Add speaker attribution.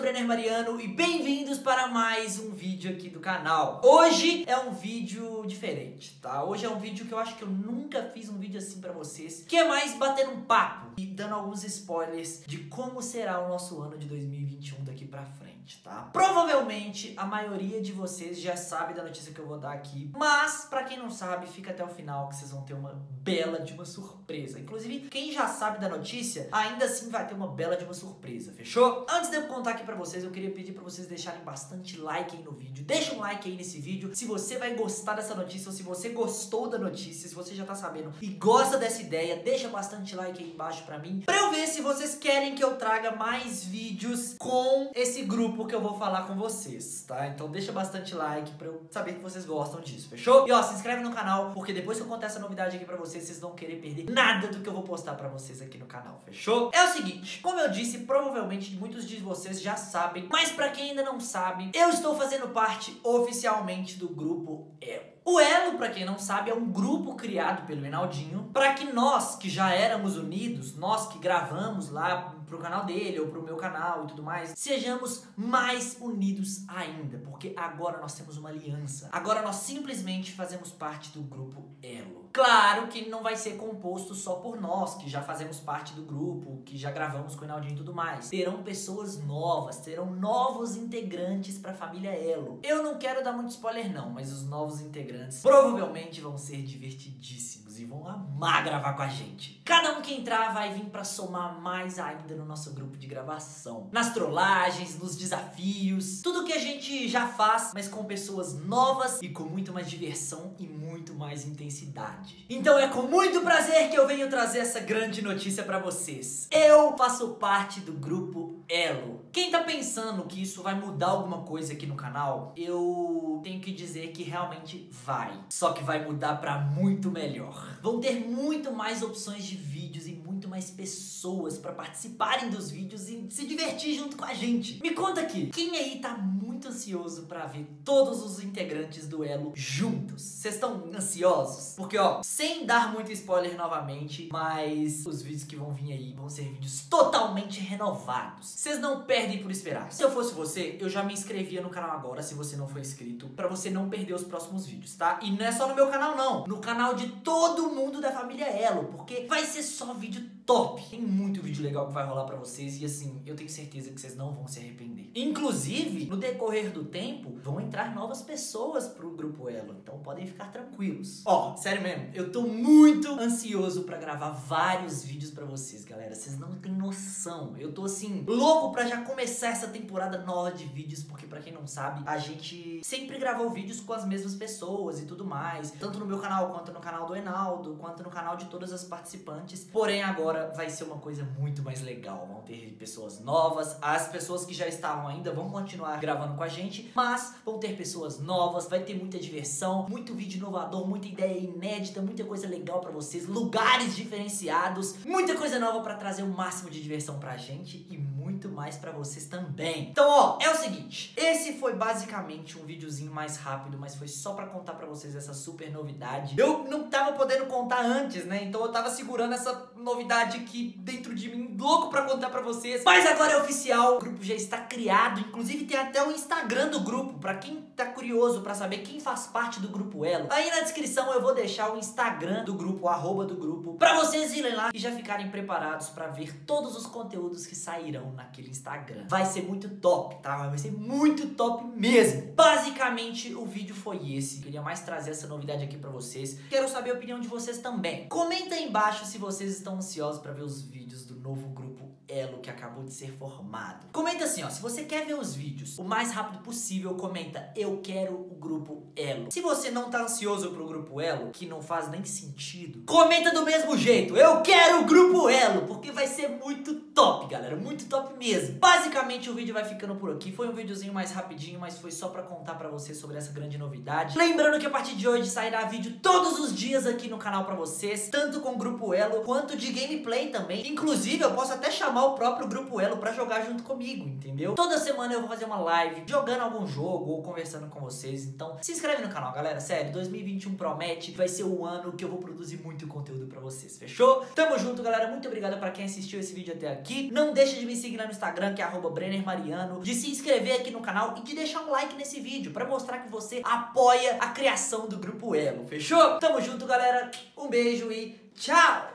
Speaker 1: sou Brenner Mariano e bem-vindos para mais um vídeo aqui do canal. Hoje é um vídeo diferente, tá? Hoje é um vídeo que eu acho que eu nunca fiz um vídeo assim pra vocês, que é mais batendo um papo e dando alguns spoilers de como será o nosso ano de 2021 daqui pra frente, tá? Provavelmente a maioria de vocês já sabe da notícia que eu vou dar aqui, mas pra quem não sabe, fica até o final que vocês vão ter uma bela de uma surpresa. Inclusive, quem já sabe da notícia, ainda assim vai ter uma bela de uma surpresa, fechou? Antes de eu contar aqui pra vocês, eu queria pedir pra vocês deixarem bastante like aí no vídeo. Deixa um like aí nesse vídeo se você vai gostar dessa notícia ou se você gostou da notícia, se você já tá sabendo e gosta dessa ideia, deixa bastante like aí embaixo pra mim, pra eu ver se vocês querem que eu traga mais vídeos com esse grupo que eu vou falar com vocês, tá? Então deixa bastante like pra eu saber que vocês gostam disso, fechou? E ó, se inscreve no canal, porque depois que eu contar essa novidade aqui pra vocês, vocês não querer perder nada do que eu vou postar pra vocês aqui no canal, fechou? É o seguinte, como eu disse, provavelmente muitos de vocês já sabem, mas pra quem ainda não sabe, eu estou fazendo parte oficialmente do grupo Elo. O Elo, pra quem não sabe, é um grupo criado pelo Enaldinho para que nós, que já éramos unidos, nós que gravamos lá pro canal dele ou pro meu canal e tudo mais, sejamos mais unidos ainda, porque agora nós temos uma aliança. Agora nós simplesmente fazemos parte do grupo Elo. Claro que não vai ser composto só por nós, que já fazemos parte do grupo, que já gravamos com o Enaldinho e tudo mais. Terão pessoas novas, terão novos integrantes pra família Elo. Eu não quero dar muito spoiler não, mas os novos integrantes provavelmente vão ser divertidíssimos e vão amar gravar com a gente. Cada um que entrar vai vir pra somar mais ainda no nosso grupo de gravação. Nas trollagens, nos desafios, tudo que a gente já faz, mas com pessoas novas e com muito mais diversão e muito mais intensidade. Então é com muito prazer que eu venho trazer essa grande notícia pra vocês. Eu faço parte do grupo Elo. Quem tá pensando que isso vai mudar alguma coisa aqui no canal, eu tenho que dizer que realmente vai. Só que vai mudar pra muito melhor. Vão ter muito mais opções de vídeos e muito mais pessoas pra participarem dos vídeos e se divertir junto com a gente. Me conta aqui, quem aí tá muito ansioso pra ver todos os integrantes do Elo juntos? Vocês estão ansiosos? Porque ó, sem dar muito spoiler novamente, mas os vídeos que vão vir aí vão ser vídeos totalmente renovados. Vocês não perdem por esperar. Se eu fosse você, eu já me inscrevia no canal agora, se você não for inscrito, pra você não perder os próximos vídeos, tá? E não é só no meu canal não, no canal de todo mundo da família Elo, porque vai ser só vídeo top. Tem muito vídeo legal que vai rolar pra vocês e assim, eu tenho certeza que vocês não vão se arrepender. Inclusive, no decorrer do tempo, vão entrar novas pessoas pro grupo Elo, então podem ficar tranquilos. Ó, sério mesmo, eu tô muito ansioso pra gravar vários vídeos pra vocês, galera. Vocês não têm noção. Eu tô assim, louco pra já começar essa temporada nova de vídeos, porque pra quem não sabe, a gente sempre gravou vídeos com as mesmas pessoas e tudo mais, tanto no meu canal quanto no canal do Enaldo, quanto no canal de todas as participantes. Porém, agora vai ser uma coisa muito mais legal. Vão ter pessoas novas, as pessoas que já estavam ainda vão continuar gravando com a gente, mas vão ter pessoas novas, vai ter muita diversão, muito vídeo inovador, muita ideia inédita, muita coisa legal pra vocês, lugares diferenciados, muita coisa nova pra trazer o máximo de diversão pra gente e muito mais pra vocês também. Então, ó, é o seguinte, esse foi basicamente um videozinho mais rápido, mas foi só pra contar pra vocês essa super novidade. Eu não tava podendo contar antes, né? Então eu tava segurando essa novidade aqui dentro de mim, louco pra contar pra vocês. Mas agora é oficial, o grupo já está criado, inclusive tem até o Instagram do grupo, pra quem tá curioso pra saber quem faz parte do grupo Elo. Aí na descrição eu vou deixar o Instagram do grupo, o arroba do grupo, pra vocês irem lá e já ficarem preparados pra ver todos os conteúdos que sairão naquele Instagram. Vai ser muito top, tá? Vai ser muito top mesmo. Basicamente, o vídeo foi esse. Queria mais trazer essa novidade aqui pra vocês. Quero saber a opinião de vocês também. Comenta aí embaixo se vocês estão ansiosos pra ver os vídeos do novo grupo Elo que acabou de ser formado. Comenta assim, ó, se você quer ver os vídeos o mais rápido possível, comenta eu quero o grupo Elo. Se você não tá ansioso pro grupo Elo, que não faz nem sentido, comenta do mesmo jeito, eu quero o grupo Elo, porque vai ser muito top, galera, muito top mesmo. Basicamente o vídeo vai ficando por aqui, foi um videozinho mais rapidinho, mas foi só pra contar pra vocês sobre essa grande novidade. Lembrando que a partir de hoje sairá vídeo todos os dias aqui no canal pra vocês, tanto com o grupo Elo, quanto de gameplay também. Inclusive, eu posso até chamar chamar o próprio Grupo Elo para jogar junto comigo, entendeu? Toda semana eu vou fazer uma live jogando algum jogo ou conversando com vocês. Então, se inscreve no canal, galera. Sério, 2021 promete vai ser o ano que eu vou produzir muito conteúdo para vocês, fechou? Tamo junto, galera. Muito obrigado para quem assistiu esse vídeo até aqui. Não deixe de me seguir lá no Instagram, que é @brennermariano, de se inscrever aqui no canal e de deixar um like nesse vídeo para mostrar que você apoia a criação do Grupo Elo, fechou? Tamo junto, galera. Um beijo e tchau!